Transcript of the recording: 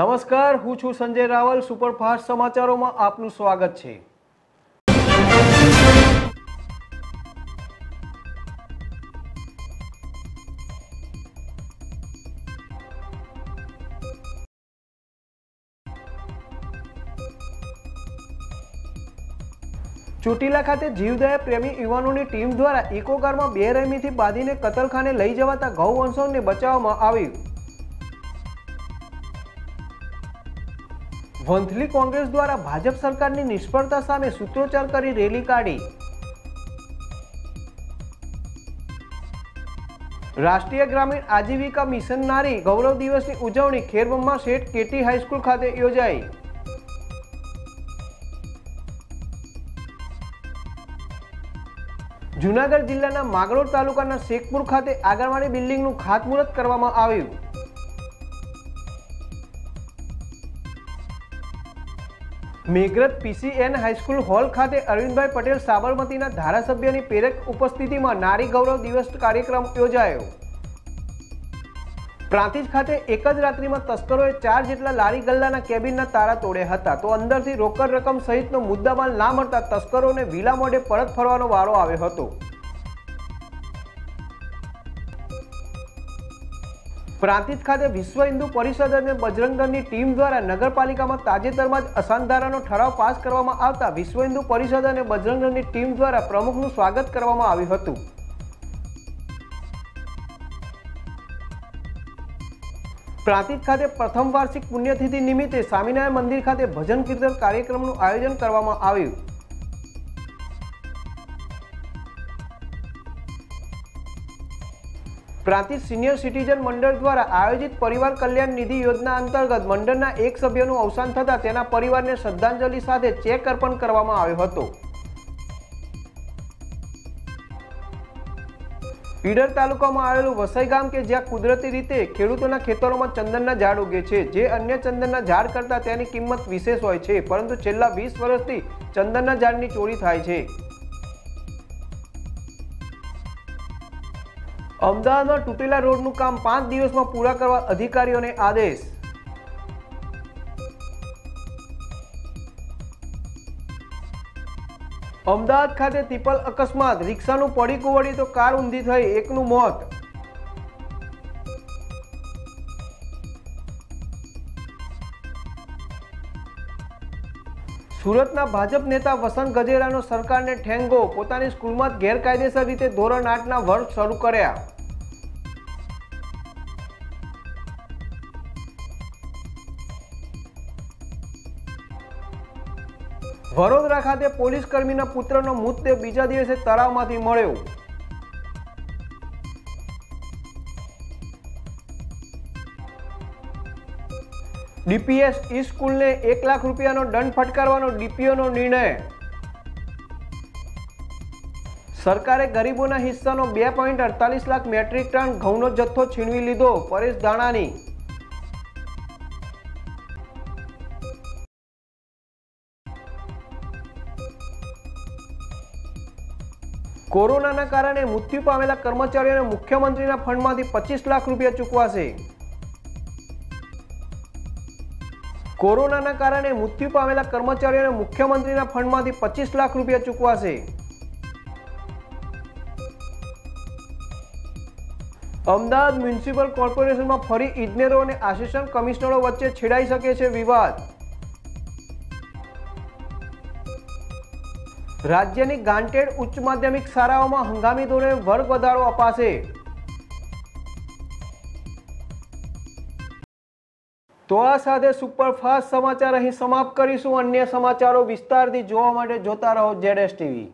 નમસ્કાર, હું છું સંજય રાવલ, સુપરફાસ્ટ સમાચારોમાં આપનું સ્વાગત છે. ચોટીલા ખાતે જીવદયા પ્રેમી યુવાનોની ટીમ દ્વારા ઇકો કારમાં બેરહેમીથી બાંધીને કતલખાને લઈ જવાતા ગૌવંશોને બચાવવામાં આવ્યું. વંથલી કોંગ્રેસ દ્વારા ભાજપ સરકારની નિષ્ફળતા સામે સૂત્રોચ્ચાર કરી રેલી કાઢી. રાષ્ટ્રીય ગ્રામીણ આજીવિકા મિશન નારી ગૌરવ દિવસની ઉજવણી ખેરબમમાં શેઠ કેટી હાઈસ્કૂલ ખાતે યોજાઈ. જુનાગઢ જિલ્લાના માગરોળ તાલુકાના શેખપુર ખાતે આંગણવાડી બિલ્ડિંગનું ખાતમુહૂર્ત કરવામાં આવ્યું. મેઘરજ પીસીએન હાઈસ્કૂલ હોલ ખાતે અરવિંદભાઈ પટેલ સાબરમતીના ધારાસભ્યની પ્રેરક ઉપસ્થિતિમાં નારી ગૌરવ દિવસ કાર્યક્રમ યોજાયો. પ્રાંતિજ ખાતે એક જ રાત્રિમાં તસ્કરોએ ચાર જેટલા લારી ગલ્લાના કેબિનના તારા તોડ્યા હતા. તો અંદરથી રોકડ રકમ સહિતનો મુદ્દામાલ ના મળતા તસ્કરોને વિલા મોઢે પરત ફરવાનો વારો આવ્યો હતો. પ્રાંતિજ ખાતે વિશ્વ હિન્દુ પરિષદ અને બજરંગદળની ટીમ દ્વારા નગરપાલિકામાં તાજેતરમાં જ અસાનધારાનો ઠરાવ પાસ કરવામાં આવતા વિશ્વ હિન્દુ પરિષદ અને બજરંગદળની ટીમ દ્વારા પ્રમુખનું સ્વાગત કરવામાં આવ્યું હતું. પ્રાંતિજ ખાતે પ્રથમ વાર્ષિક પુણ્યતિથિ નિમિત્તે સ્વામિનારાયણ મંદિર ખાતે ભજન કીર્તન કાર્યક્રમનું આયોજન કરવામાં આવ્યું. પ્રાંતિજ સિનિયર સિટીઝન મંડળ દ્વારા આયોજિત પરિવાર કલ્યાણ નિધિ યોજના અંતર્ગત મંડળના એક સભ્યનું અવસાન થતાં તેના પરિવારને શ્રદ્ધાંજલિ સાથે ચેક અર્પણ કરવામાં આવ્યો હતો. ઈડર તાલુકામાં આવેલું વસઈ ગામ કે જ્યાં કુદરતી રીતે ખેડૂતોના ખેતરોમાં ચંદનના ઝાડ ઉગે છે, જે અન્ય ચંદનના ઝાડ કરતાં તેની કિંમત વિશેષ હોય છે, પરંતુ છેલ્લા વીસ વર્ષથી ચંદનના ઝાડની ચોરી થાય છે. અમદાવાદમાં તૂટેલા રોડનું કામ પાંચ દિવસમાં પૂરા કરવા અધિકારીઓને આદેશ. અમદાવાદ ખાતે તિપલ અકસ્માત, રિક્ષાનું પડીકું કુવડી તો કાર ઊંધી થઈ, એકનું મોત. સુરતના ભાજપ નેતા વસંત ગજેરાનો સરકારને ઠેંગો. પોતાની સ્કૂલમાં ગેરકાયદેસર રીતે ધોરણ આઠના વર્ગ શરૂ કર્યા. વડોદરા ખાતે પોલીસ કર્મીના પુત્રનો મૃતદેહ બીજા દિવસે તળાવમાંથી મળ્યો. ડીપીએસ ઈ સ્કૂલને એક લાખ રૂપિયાનો દંડ ફટકારવાનો ડીપીઓનો નિર્ણય. સરકારે ગરીબોના હિસ્સાનો બે પોઈન્ટ અડતાલીસ લાખ મેટ્રિક ટન ઘઉંનો જથ્થો છીનવી લીધો, પરેશ દાણાની કોરોનાના કારણે મૃત્યુ પામેલા કર્મચારીઓને મુખ્યમંત્રીના ફંડમાંથી પચીસ લાખ રૂપિયા ચૂકવાશે. કોરોનાના કારણે મૃત્યુ પામેલા કર્મચારીઓને મુખ્યમંત્રીના ફંડમાંથી પચીસ લાખ રૂપિયા ચૂકવાશે. અમદાવાદ મ્યુનિસિપલ કોર્પોરેશનમાં ફરી ઇજનેરો અને આસિસ્ટન્ટ કમિશનરો વચ્ચે છેડાઈ શકે છે વિવાદ. રાજ્યની ગાંટેડ ઉચ્ચ માધ્યમિક શાળાઓમાં હંગામી ધોરણે વર્ગ વધારો અપાશે. તો આ સાથે સુપરફાસ્ટ સમાચાર અહીં સમાપ્ત કરીશું. અન્ય સમાચારો વિસ્તારથી જોવા માટે જોતા રહો જેડએસ ટીવી.